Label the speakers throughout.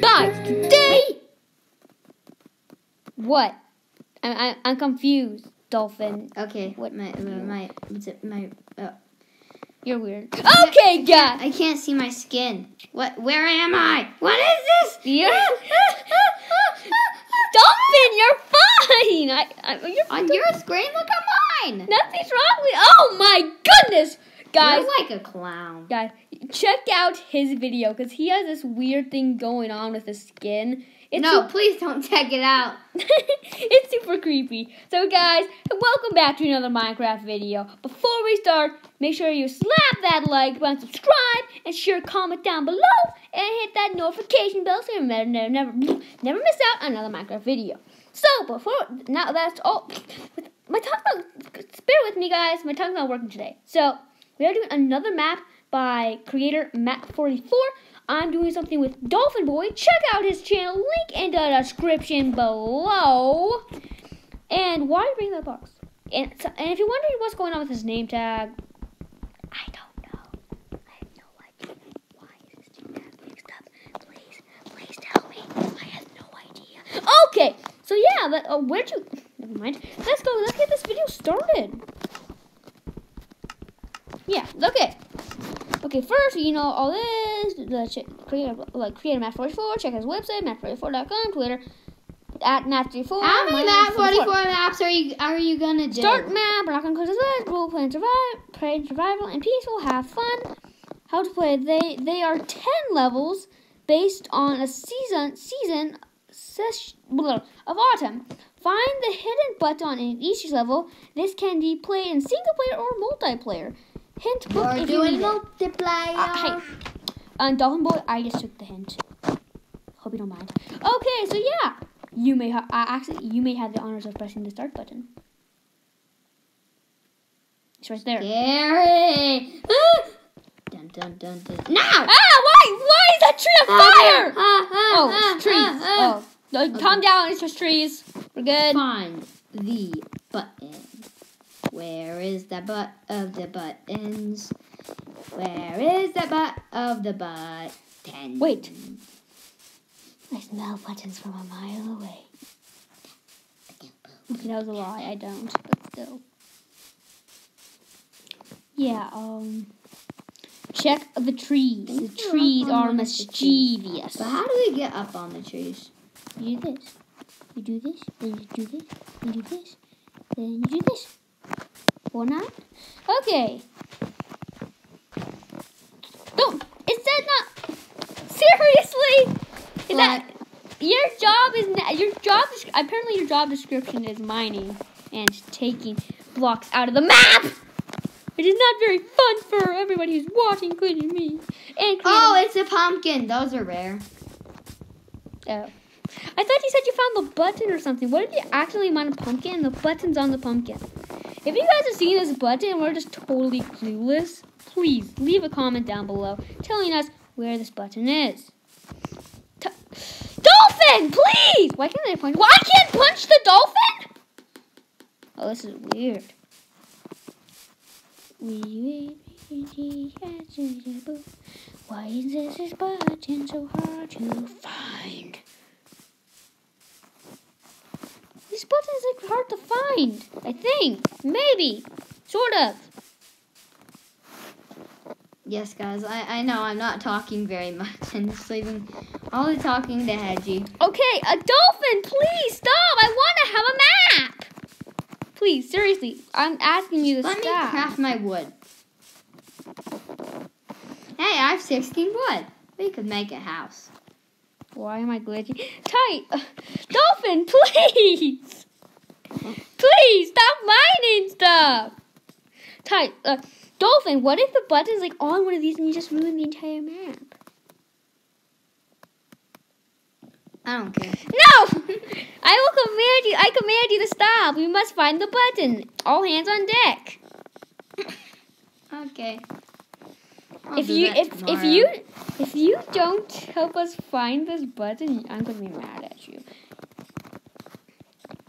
Speaker 1: Guys, today. What? I'm I'm, I'm confused, Dolphin.
Speaker 2: Okay.
Speaker 1: What-
Speaker 2: My my, my what's it? My. Uh,
Speaker 1: You're weird. Okay, guys.
Speaker 2: I can't see my skin. What? Where am I? What is this?
Speaker 1: You're Dolphin. You're fine. I, I you're
Speaker 2: On your screen, look at mine.
Speaker 1: Nothing's wrong with. Oh my goodness, guys.
Speaker 2: You're like a clown.
Speaker 1: Guys, check out his video because he has this weird thing going on with his skin. It's
Speaker 2: no, please don't check it out.
Speaker 1: it's super creepy. So guys, welcome back to another Minecraft video. Before we start, make sure you slap that like button, subscribe, and share comment down below, and hit that notification bell so you never, never, never, never miss out on another Minecraft video. So before now that's all. My tongue's not. Bear with me, guys. My tongue's not working today. So we are doing another map by creator Matt44. I'm doing something with Dolphin Boy. Check out his channel, link in the description below. And why are you bringing that box? And, so, and if you're wondering what's going on with his name tag, I don't know. I have no idea. Why is his name tag mixed up? Please, please tell me. I have no idea. Okay, so yeah, but, uh, where'd you? Never mind. Let's go. Let's get this video started. Yeah. Okay. Okay, first, you know all this. The check, create like create a map 44. Check his website, map44.com, Twitter at map34.
Speaker 2: How many
Speaker 1: my
Speaker 2: map
Speaker 1: name is
Speaker 2: 44 maps are you are you gonna do?
Speaker 1: Start map. We're not gonna close this list. Role play and survive. Play and survival and peaceful. Have fun. How to play? They they are ten levels based on a season season sesh, blah, of autumn. Find the hidden button in each level. This can be played in single player or multiplayer. Hint book if you
Speaker 2: doing
Speaker 1: need
Speaker 2: multiplier.
Speaker 1: Uh, hey, um, Dolphin Boy, I just took the hint. Hope you don't mind. Okay, so yeah, you may have uh, actually you may have the honors of pressing the start button. It's right there.
Speaker 2: Scary. Ah! dun dun dun dun. No.
Speaker 1: Ah, why? Why is that tree on fire?
Speaker 2: Ah, ah,
Speaker 1: Oh,
Speaker 2: ah,
Speaker 1: it's trees.
Speaker 2: ah, ah.
Speaker 1: Oh, no, calm down. It's just trees. We're good.
Speaker 2: Find the button. Where is the butt of the buttons? Where is the butt of the button?
Speaker 1: Wait. I smell buttons from a mile away. Okay, that was a lie. I don't, but still. Yeah. Um. Check the trees. The trees are
Speaker 2: on the trees.
Speaker 1: mischievous.
Speaker 2: But how do we get up on the trees?
Speaker 1: You do this. You do this. Then you do this. You do this. Then you do this. Or not? Okay. Don't. Is that not? Seriously? Is that your job? Is na- your job? Apparently, your job description is mining and taking blocks out of the map. Which is not very fun for everybody who's watching, including me. And
Speaker 2: Oh, it's a pumpkin. Those are rare.
Speaker 1: Oh. I thought you said you found the button or something. What if you actually mine a pumpkin and the button's on the pumpkin? If you guys have seen this button and we're just totally clueless, please leave a comment down below telling us where this button is. T- dolphin, please! Why can't I punch? Why I can't punch the dolphin? Oh, this is weird. Why is this button so hard to find? Button is like hard to find. I think. Maybe. Sort of.
Speaker 2: Yes, guys. I, I know I'm not talking very much. I'm just leaving all the talking to Hedgie.
Speaker 1: Okay, a dolphin, please stop. I want to have a map. Please, seriously, I'm asking you to
Speaker 2: Let me
Speaker 1: stop.
Speaker 2: craft my wood. Hey, I have 16 wood. We could make a house.
Speaker 1: Why am I glitching? Tight. Dolphin, please. Please stop mining stuff. Tight. Uh, dolphin, what if the button's like on one of these and you just ruin the entire map?
Speaker 2: I don't care.
Speaker 1: No! I will command you. I command you to stop. We must find the button. All hands on deck.
Speaker 2: Okay. I'll
Speaker 1: if you if if you if you don't help us find this button, I'm gonna be mad at you.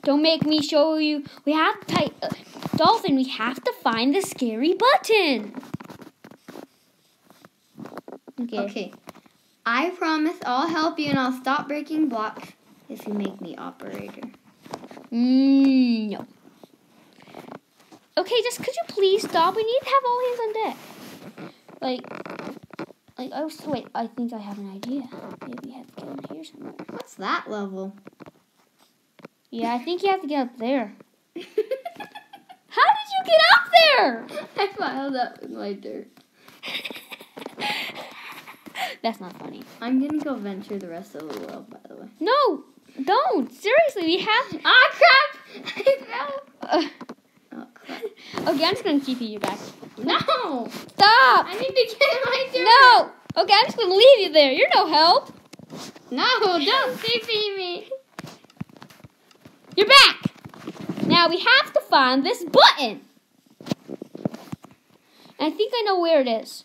Speaker 1: Don't make me show you. We have to type uh, dolphin. We have to find the scary button. Okay.
Speaker 2: Okay. I promise I'll help you and I'll stop breaking blocks if you make me operator.
Speaker 1: Mm, no. Okay, just could you please stop? We need to have all hands on deck. Like, like oh was. Wait, I think I have an idea. Maybe we have to get in here somewhere.
Speaker 2: What's that level?
Speaker 1: Yeah, I think you have to get up there. How did you get up there?
Speaker 2: I piled up with my dirt.
Speaker 1: That's not funny.
Speaker 2: I'm gonna go venture the rest of the world, by the way.
Speaker 1: No, don't. Seriously, we have.
Speaker 2: Ah, crap! I fell. Oh, crap.
Speaker 1: okay, I'm just gonna TP you back.
Speaker 2: No!
Speaker 1: Stop!
Speaker 2: I need to get my dirt.
Speaker 1: No. Okay, I'm just gonna leave you there. You're no help.
Speaker 2: No, don't TP me.
Speaker 1: You're back. Now we have to find this button. I think I know where it is.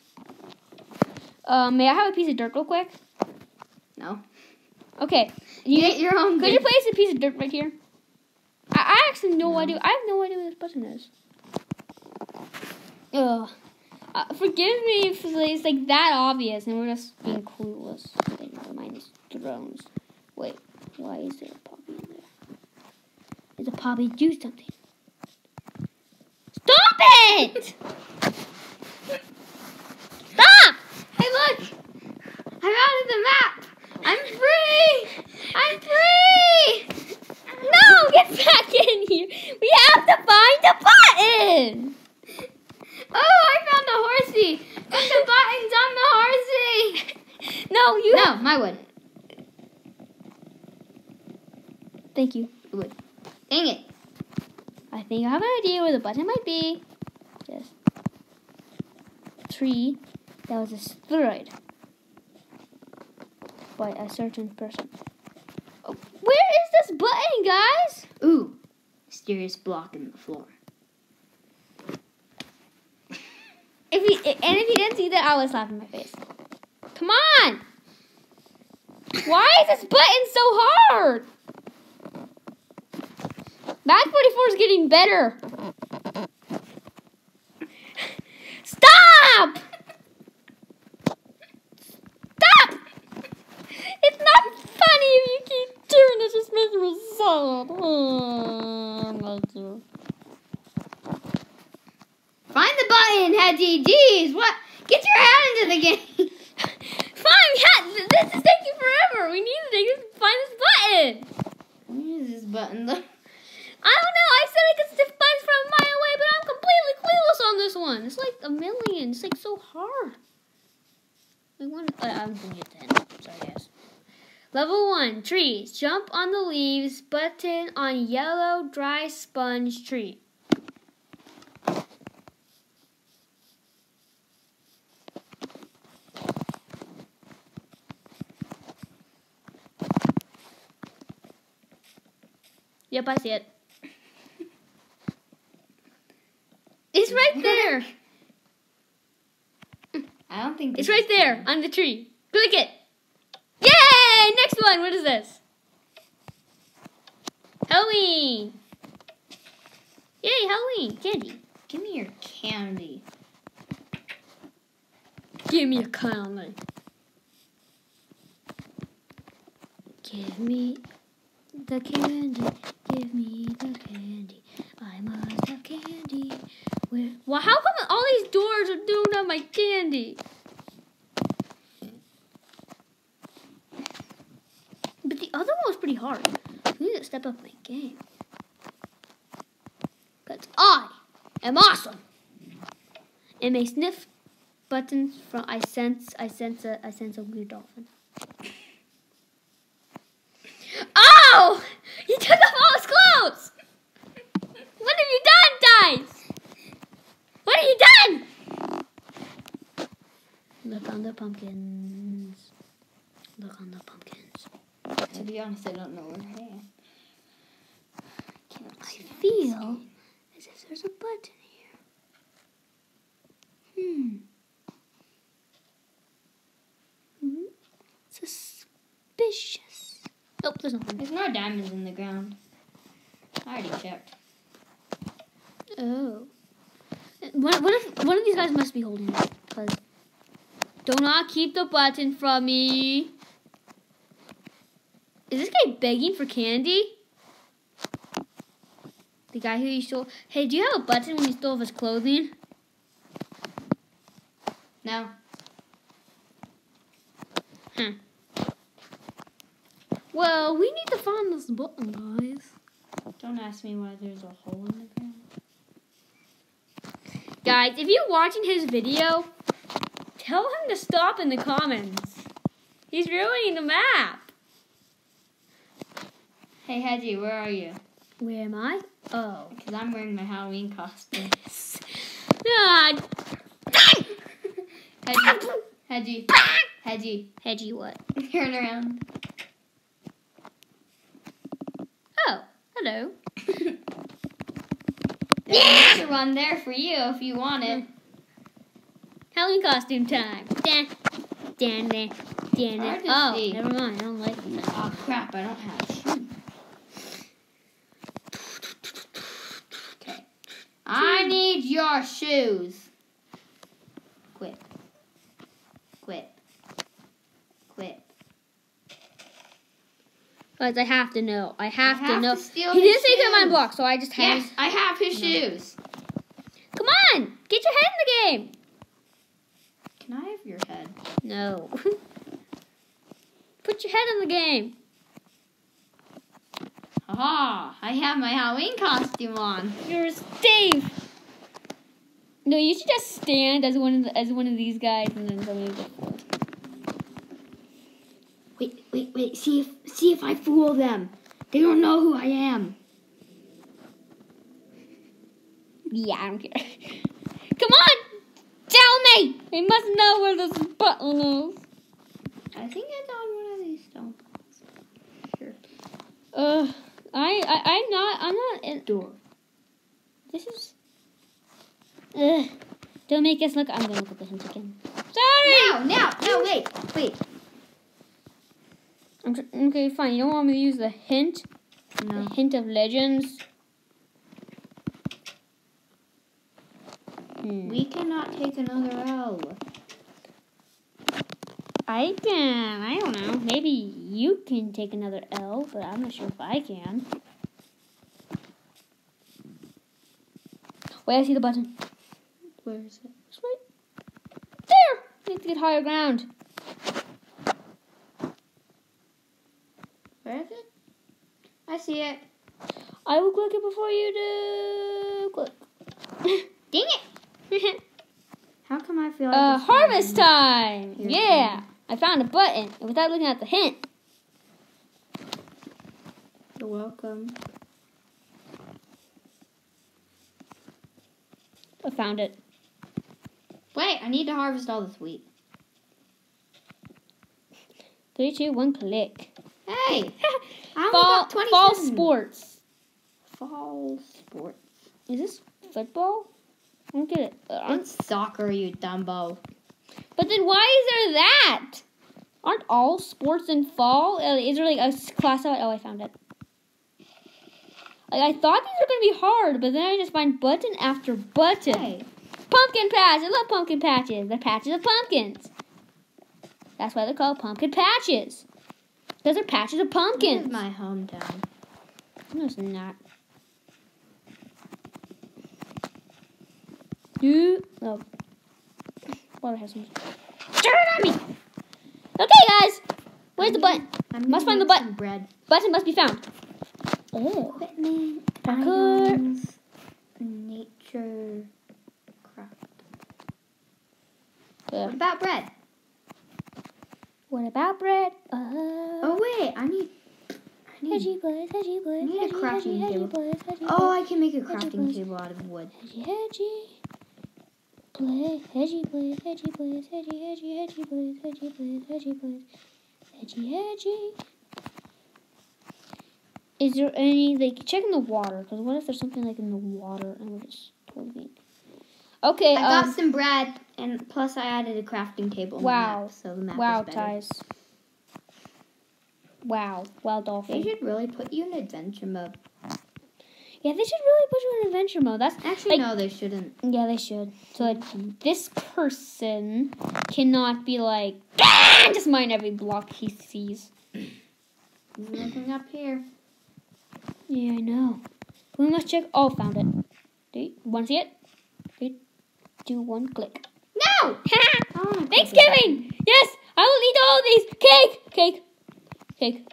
Speaker 1: Uh, may I have a piece of dirt real quick?
Speaker 2: No.
Speaker 1: Okay. You,
Speaker 2: Get your own
Speaker 1: could you place a piece of dirt right here? I, I actually no,
Speaker 2: No.
Speaker 1: idea. I have no idea where this button is. Ugh. Uh, forgive me if it's like that obvious and we're just being clueless. Mind these drones. Wait, why is there a? A poppy do something? Stop it! Stop!
Speaker 2: Hey, look! I'm out of the map! I'm free! I'm free!
Speaker 1: No, get back in here. We have to find the button.
Speaker 2: Oh, I found a horsey! Put the buttons on the horsey!
Speaker 1: No, you.
Speaker 2: No, my wood.
Speaker 1: Thank you.
Speaker 2: Wood. Dang it.
Speaker 1: I think I have an idea where the button might be. Just tree that was destroyed by a certain person. Oh, where is this button, guys?
Speaker 2: Ooh, mysterious block in the floor.
Speaker 1: If you and if you didn't see that, I was slapping my face. Come on! Why is this button so hard? Matt 44 is getting better. Stop! Stop! It's not funny if you keep doing this. Just making me sad. Oh, mm, thank you.
Speaker 2: Find the button, Hedgie. Jeez, what? Get your head into the game.
Speaker 1: Fine, th- this is taking forever. We need to find this button.
Speaker 2: Where is this button though?
Speaker 1: I don't know. I said I could stiff buttons from a mile away, but I'm completely clueless on this one. It's like a million. It's like so hard. Like one, uh, I'm doing it ten. So yes. Level one: trees. Jump on the leaves. Button on yellow dry sponge tree. Yep, I see it. It's right there.
Speaker 2: I don't think
Speaker 1: It's right there on the tree. Click it. Yay! Next one. What is this? Halloween. Yay, Halloween. Candy.
Speaker 2: Give me your candy.
Speaker 1: Give me a candy. Give me the candy. Give me the candy. I must have candy. Where? Well, how come all these doors are doing on my candy? But the other one was pretty hard. I need to step up my game. Cause I am awesome. And may sniff buttons from I sense I sense a I sense a weird dolphin. You took off all his clothes! What have you done, Dice? What have you done? Look on the pumpkins. Look on the pumpkins.
Speaker 2: To be honest, I don't know where I am.
Speaker 1: I feel as if there's a button here. Hmm. Hmm. Suspicious. Nope, there's nothing.
Speaker 2: There's no diamonds in the ground. I already checked.
Speaker 1: Oh. What, what if one of these guys must be holding it? Because Do not keep the button from me. Is this guy begging for candy? The guy who you stole. Hey, do you have a button when you stole his clothing?
Speaker 2: No.
Speaker 1: Hmm. Well, we need to find this button, guys.
Speaker 2: Don't ask me why there's a hole in the ground.
Speaker 1: Guys, if you're watching his video, tell him to stop in the comments. He's ruining the map.
Speaker 2: Hey, Hedgie, where are you?
Speaker 1: Where am I? Oh.
Speaker 2: Because I'm wearing my Halloween costume.
Speaker 1: Ah,
Speaker 2: Hedgie, Hedgie, Hedgie,
Speaker 1: Hedgie, what?
Speaker 2: turn around.
Speaker 1: Oh, hello.
Speaker 2: There's an extra one there for you if you want it.
Speaker 1: Halloween costume time. Dan, dan, dan, dan,
Speaker 2: Hard
Speaker 1: dan.
Speaker 2: to
Speaker 1: Oh,
Speaker 2: see.
Speaker 1: never mind. I don't like them.
Speaker 2: Oh crap, I don't have shoes. Okay. I hmm. need your shoes. Quit. Quit. Quit.
Speaker 1: Guys, I have to know. I have,
Speaker 2: I have
Speaker 1: to know.
Speaker 2: to
Speaker 1: he didn't say get my block, so I just have.
Speaker 2: Yes, I have his shoes.
Speaker 1: Come on, get your head in the game.
Speaker 2: Can I have your head?
Speaker 1: No. Put your head in the game.
Speaker 2: Haha, I have my Halloween costume on.
Speaker 1: You're Steve. No, you should just stand as one of the, as one of these guys, and then somebody
Speaker 2: Wait, wait, wait. See if see if I fool them. They don't know who I am.
Speaker 1: Yeah, I don't care. Come on, tell me. They must know where this button is.
Speaker 2: I think it's on one of these stones. Sure.
Speaker 1: Uh, I, I, I'm not, I'm not. In,
Speaker 2: Door.
Speaker 1: this is. Ugh. Don't make us look. I'm gonna look at the hint again. Sorry.
Speaker 2: Now, now, no, wait, wait.
Speaker 1: Okay, fine. You don't want me to use the hint?
Speaker 2: No.
Speaker 1: The hint of legends? Hmm.
Speaker 2: We cannot take another L.
Speaker 1: I can. I don't know. Maybe you can take another L, but I'm not sure if I can. Wait, I see the button.
Speaker 2: Where is it?
Speaker 1: It's right there. I need to get higher ground.
Speaker 2: Where is it? I see it.
Speaker 1: I will click it before you do. Click.
Speaker 2: Dang it! How come I feel like
Speaker 1: uh, harvest time. Yeah, I found a button without looking at the hint.
Speaker 2: You're welcome.
Speaker 1: I found it.
Speaker 2: Wait, I need to harvest all this wheat.
Speaker 1: Three, two, one, click.
Speaker 2: I
Speaker 1: fall, fall sports.
Speaker 2: Fall sports.
Speaker 1: Is this football? I don't get it. Uh,
Speaker 2: It's soccer, you dumbo.
Speaker 1: But then why is there that? Aren't all sports in fall? Uh, is there like a class out? Oh, I found it. Like I thought these were gonna be hard, but then I just find button after button.
Speaker 2: Hey,
Speaker 1: Pumpkin patch. I love pumpkin patches. They're patches of pumpkins. That's why they're called pumpkin patches. Because they're patches of
Speaker 2: this
Speaker 1: pumpkins.
Speaker 2: my hometown.
Speaker 1: No, it's not. You. Oh. Water has some. Turn it on me! Okay, guys. Where's the button?
Speaker 2: I'm
Speaker 1: Must find the button.
Speaker 2: Bread.
Speaker 1: Button must be found. Oh.
Speaker 2: Equipment.
Speaker 1: Parkour.
Speaker 2: Nature. Craft. What
Speaker 1: Uh,
Speaker 2: about bread?
Speaker 1: What about bread? Uh,
Speaker 2: Oh wait, I need. I need.
Speaker 1: Hedgy boys, hedgy boys,
Speaker 2: I need a crafting
Speaker 1: hedgy,
Speaker 2: table.
Speaker 1: hedgy boys, hedgy
Speaker 2: Oh,
Speaker 1: boys,
Speaker 2: I can make a crafting
Speaker 1: boys.
Speaker 2: table out of wood.
Speaker 1: hedgy, hedgy. Play, hedgy boys, hedgy boys, hedgy, hedgy, hedgy boys, hedgy boys, hedgy boys, hedgy, hedgy. Is there any like check in the water? Because what if there's something like in the water and we're just totally. Okay.
Speaker 2: I got
Speaker 1: um,
Speaker 2: some bread, and plus I added a crafting table. on the
Speaker 1: Wow.
Speaker 2: map, so the map
Speaker 1: wow,
Speaker 2: is better.
Speaker 1: ties. Wow, wow,
Speaker 2: They should really put you in adventure mode.
Speaker 1: Yeah, they should really put you in adventure mode. That's
Speaker 2: Actually,
Speaker 1: like,
Speaker 2: no, they shouldn't.
Speaker 1: Yeah, they should. So like, this person cannot be like "Ah!" just mine every block he sees.
Speaker 2: There's nothing up here.
Speaker 1: Yeah, I know. We must check. Oh, found it. Three, want to see it? Three, two, one, click.
Speaker 2: No! Oh, I wanna click this
Speaker 1: Thanksgiving! Yes! I will eat all these! Cake! Cake! Cake.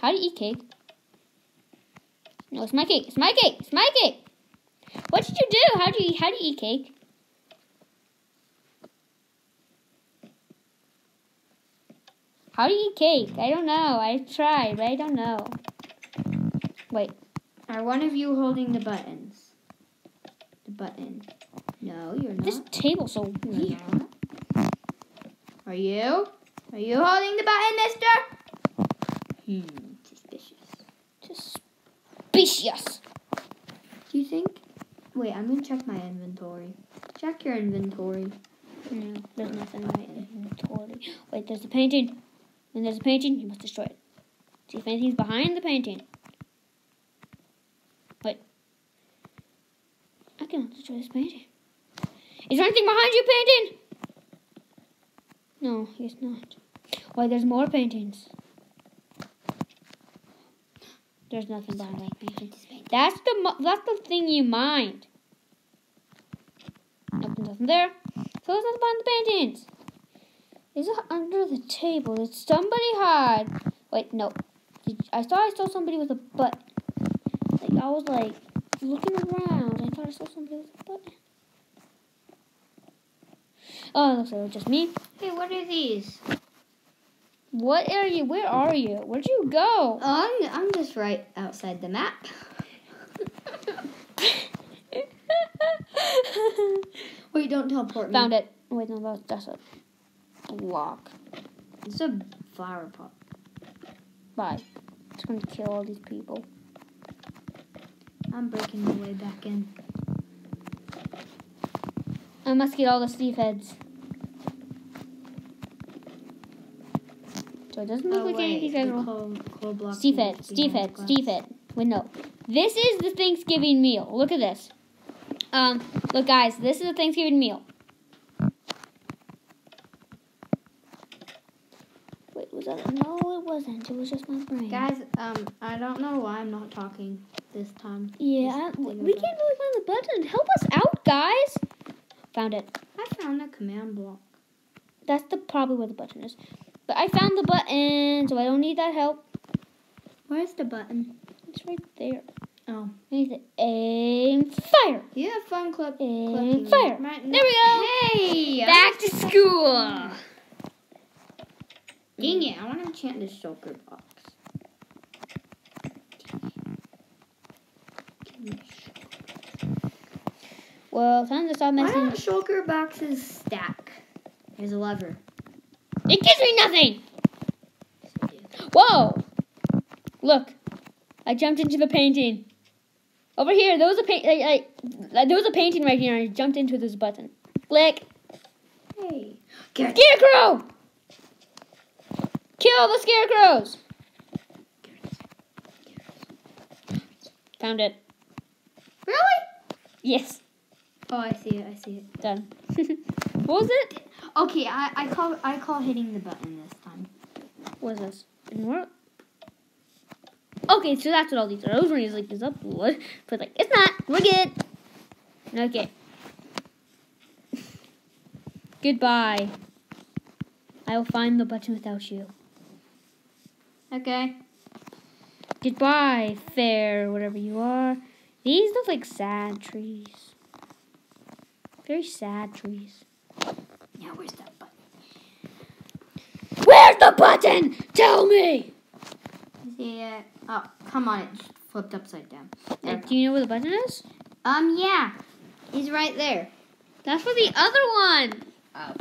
Speaker 1: How do you eat cake? No, it's my cake. It's my cake. It's my cake. What did you do? How do you how do you eat cake? How do you eat cake? I don't know. I tried, but I don't know. Wait.
Speaker 2: Are one of you holding the buttons? The button. No, you're not.
Speaker 1: This table's so
Speaker 2: You're
Speaker 1: weird.
Speaker 2: not. Are you? Are you holding the button, mister? Hmm, suspicious.
Speaker 1: Suspicious.
Speaker 2: Do you think? Wait, I'm gonna check my inventory. Check your inventory.
Speaker 1: No, there's nothing in my inventory. Wait, there's a painting. When there's a painting, you must destroy it. See if anything's behind the painting. Wait. I cannot destroy this painting. Is there anything behind you, painting? No, it's not. Wait, there's more paintings. There's nothing behind that painting. That's the that's the thing you mind. Nope, nothing there. So there's nothing behind the paintings. Is it under the table? Did somebody hide? Wait, no. I thought I saw somebody with a butt. Like I was like looking around. I thought I saw somebody with a butt. Oh, it looks like it was just me.
Speaker 2: Hey, what are these?
Speaker 1: What are you? Where are you? Where'd you go?
Speaker 2: Oh, I'm, I'm just right outside the map. Wait, don't teleport me.
Speaker 1: Found it. Wait, no, that's, a block.
Speaker 2: It's a flower pot.
Speaker 1: Bye. It's going to kill all these people.
Speaker 2: I'm breaking my way back in.
Speaker 1: I must get all the Steve heads. So it doesn't look
Speaker 2: Oh,
Speaker 1: like any of these guys
Speaker 2: the
Speaker 1: will.
Speaker 2: coal, coal
Speaker 1: Steve head, Steve head. Steve head. Wait, no. This is the Thanksgiving meal. Look at this. Um, look, guys, this is the Thanksgiving meal. Wait, was that? No, it wasn't. It was just my brain.
Speaker 2: Guys, um, I don't know why I'm not talking this time.
Speaker 1: yeah, I- we can't really find the button. Help us out, guys. Found it.
Speaker 2: I found a command block.
Speaker 1: That's the probably where the button is. But I found the button, so I don't need that help.
Speaker 2: Where's the button?
Speaker 1: It's right there.
Speaker 2: Oh.
Speaker 1: I need to aim fire.
Speaker 2: You have fun clip.
Speaker 1: And
Speaker 2: clicking.
Speaker 1: fire.
Speaker 2: Right
Speaker 1: There we go.
Speaker 2: Hey!
Speaker 1: Back to school.
Speaker 2: Dang it, I want to enchant this shulker box.
Speaker 1: Well, time to stop
Speaker 2: Why
Speaker 1: messing.
Speaker 2: don't shulker boxes stack? There's a lever.
Speaker 1: It gives me nothing. Whoa! Look, I jumped into the painting. Over here, there was a paint. Like, like, there was a painting right here, and I jumped into this button. Click.
Speaker 2: Hey.
Speaker 1: Scarecrow! Kill the scarecrows! Found it.
Speaker 2: Really?
Speaker 1: Yes,
Speaker 2: Oh, I see it. I see it.
Speaker 1: done. what was it?
Speaker 2: Okay, I, I call I call hitting the button this time.
Speaker 1: What is this? Didn't work. Okay, so that's what all these are. Those were like this up blood, but like it's not. We're good. Okay. Goodbye. I will find the button without you.
Speaker 2: Okay.
Speaker 1: Goodbye, fair, whatever you are. These look like sad trees. Very sad trees.
Speaker 2: Now where's that button?
Speaker 1: Where's the button? Tell me.
Speaker 2: See it? Oh, come on! It flipped upside down.
Speaker 1: Uh, do you know where the button is?
Speaker 2: Um, yeah, he's right there.
Speaker 1: That's for the other one.
Speaker 2: Oh.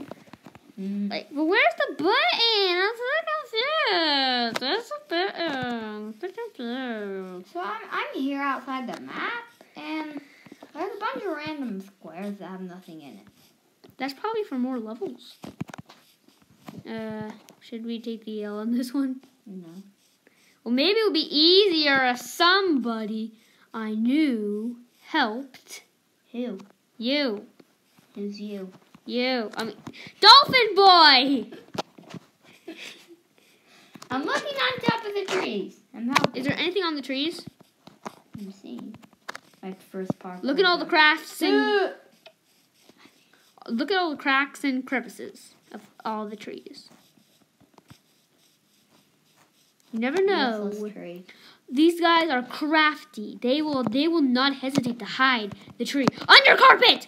Speaker 1: Like, but where's the button? I'm so confused. Where's the button? I'm so confused.
Speaker 2: So I'm I'm here outside the map, and there's a bunch of random squares that have nothing in it.
Speaker 1: That's probably for more levels. Uh, should we take the L on this one?
Speaker 2: No.
Speaker 1: Well, maybe it would be easier if somebody I knew helped
Speaker 2: Who?
Speaker 1: you.
Speaker 2: Who's you?
Speaker 1: You. I mean, Dolphin Boy!
Speaker 2: I'm looking on top of the trees. I'm helping.
Speaker 1: Is there anything on the trees?
Speaker 2: I'm seeing. Like first part.
Speaker 1: Look at all the cracks and look at all the cracks and crevices of all the trees. You never know. These guys are crafty. They will they will not hesitate to hide the tree under carpet.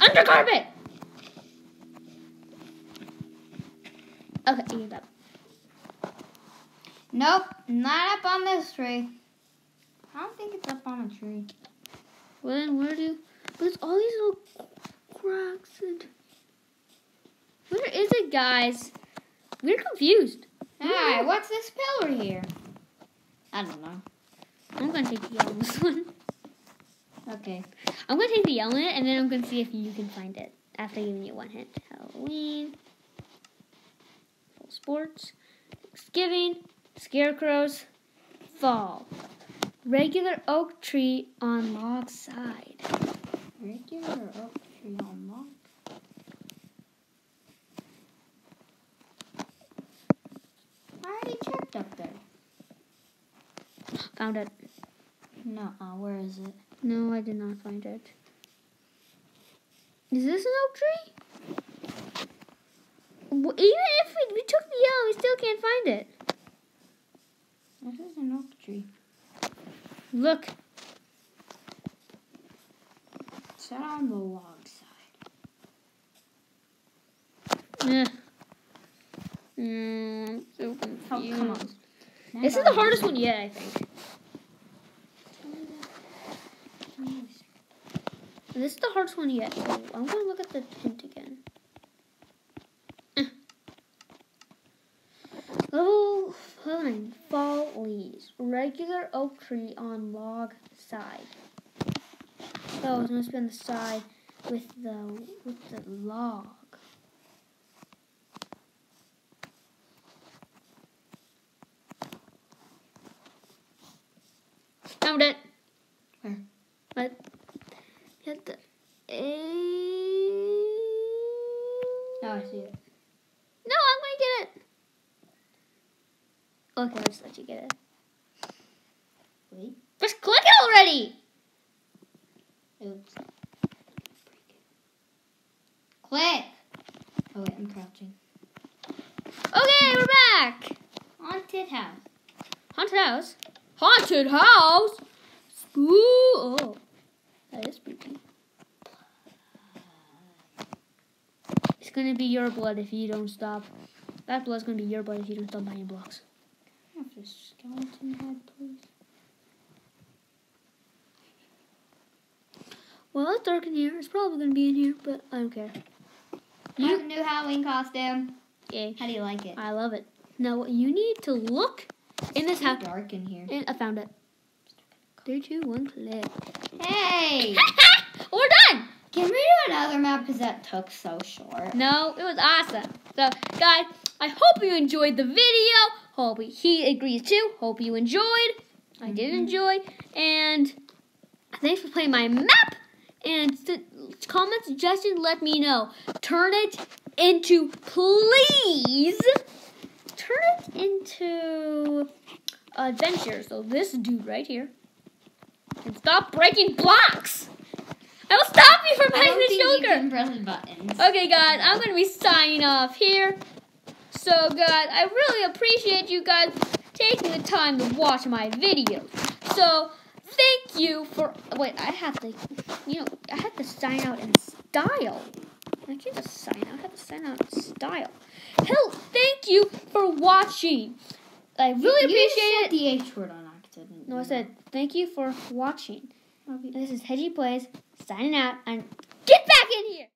Speaker 1: Under carpet. Okay, you.
Speaker 2: Nope, not up on this tree. I don't think it's up on a tree.
Speaker 1: Well then where do you. there's all these little cracks and where is it guys? We're confused.
Speaker 2: Alright, what's this pillar here? I don't know.
Speaker 1: I'm gonna take the yellow on this one.
Speaker 2: Okay.
Speaker 1: I'm gonna take the yellow and then I'm gonna see if you can find it after giving you one hint. Halloween, fall sports, Thanksgiving, scarecrows, fall, regular oak tree on log side.
Speaker 2: Regular oak tree on log. I already checked up there.
Speaker 1: Found it.
Speaker 2: No, uh, where is it?
Speaker 1: No, I did not find it. Is this an oak tree? W- Even if we, we took the yellow, we still can't find it.
Speaker 2: This is an oak tree.
Speaker 1: Look,
Speaker 2: It's on the log side.
Speaker 1: Ugh. Mm, so
Speaker 2: Oh, come on.
Speaker 1: This is the hardest one yet, I think. This is the hardest one yet. So I'm gonna look at the hint again. Eh. Level nine. Fall leaves. Regular oak tree on log side. Oh, it must be on the side with the with the log. Found it.
Speaker 2: Where?
Speaker 1: What? Hit the A.
Speaker 2: Oh, I see it.
Speaker 1: No, I'm gonna get it. Okay, I'll just let you get it.
Speaker 2: Wait.
Speaker 1: Just click it already.
Speaker 2: Oops. Click. Oh wait, I'm crouching.
Speaker 1: Okay, we're back.
Speaker 2: Haunted house.
Speaker 1: Haunted house. Haunted house. Spoo. Oh, that is spooky. It's gonna be your blood if you don't stop. That blood's gonna be your blood if you don't stop buying blocks.
Speaker 2: I have skeleton head, please.
Speaker 1: Well, it's dark in here. It's probably gonna be in here, but I don't care.
Speaker 2: I have a new Halloween costume.
Speaker 1: Yay.
Speaker 2: How do you like it?
Speaker 1: I love it. Now what you need to look in this house.
Speaker 2: dark in here.
Speaker 1: And I found it. Three, two, one, click.
Speaker 2: Hey!
Speaker 1: We're done.
Speaker 2: Can we do another map because that took so short?
Speaker 1: No, it was awesome. So, guys, I hope you enjoyed the video. Hope he agrees too. Hope you enjoyed. I did
Speaker 2: Mhm.
Speaker 1: enjoy. And thanks for playing my map. And comment suggestions, let me know. Turn it into, please, turn it into adventure. So this dude right here. And stop breaking blocks. I will stop you from hitting the
Speaker 2: think you can press buttons.
Speaker 1: Okay, guys, I'm going to be signing off here. So, guys, I really appreciate you guys taking the time to watch my videos. So, thank you for. Wait, I have to. You know, I have to sign out in style. I can't just sign out. I have to sign out in style. Hell, thank you for watching. I really
Speaker 2: you
Speaker 1: appreciate
Speaker 2: said
Speaker 1: it.
Speaker 2: the H word on accident.
Speaker 1: No, I said thank you for watching.
Speaker 2: Okay.
Speaker 1: This is Hedgie Plays signing out and get back in here.